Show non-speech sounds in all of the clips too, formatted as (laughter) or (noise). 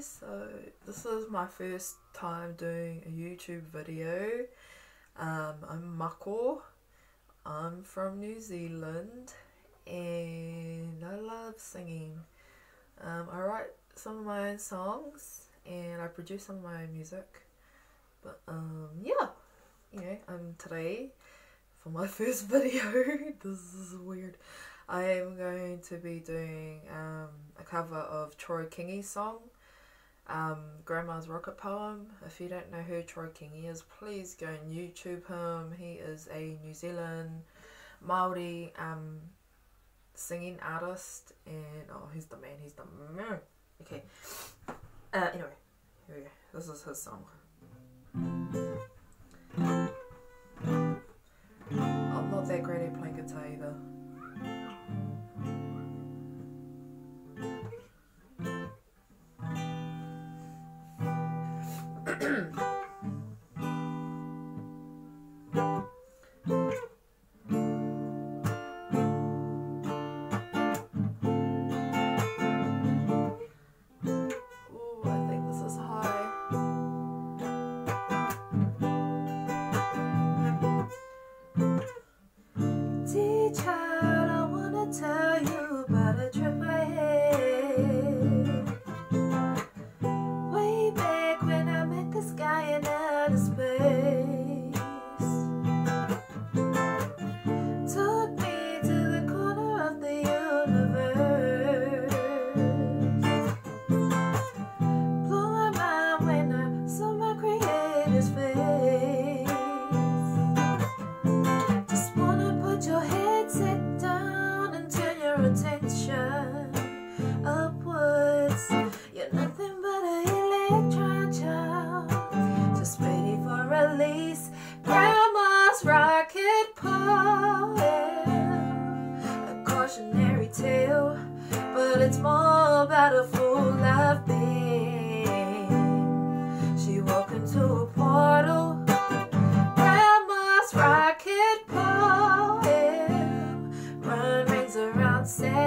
so this is my first time doing a YouTube video. Um, I'm Maako. I'm from New Zealand and I love singing. Um, I write some of my own songs and I produce some of my own music. But um, yeah, you know, um, today for my (laughs) first video, (laughs) this is weird. I am going to be doing um, a cover of Troy Kingi's song um, Grandma's Rocket Poem. If you don't know who Troy Kingi is, please go and YouTube him. He is a New Zealand Maori um, singing artist, and oh, he's the man. He's the man. Okay. Uh, anyway, here we go. This is his song. time.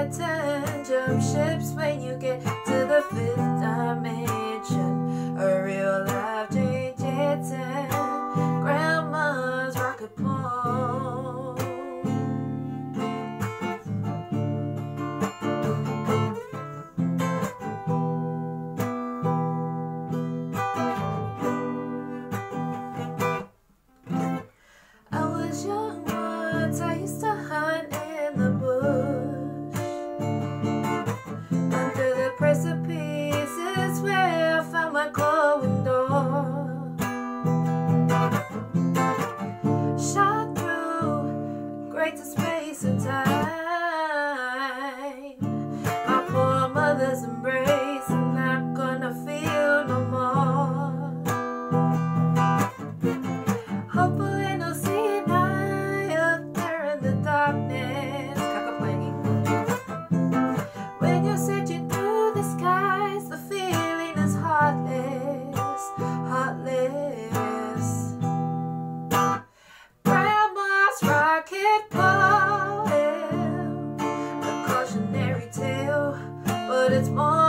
Saturn. Jump ships when you get through greater but it's more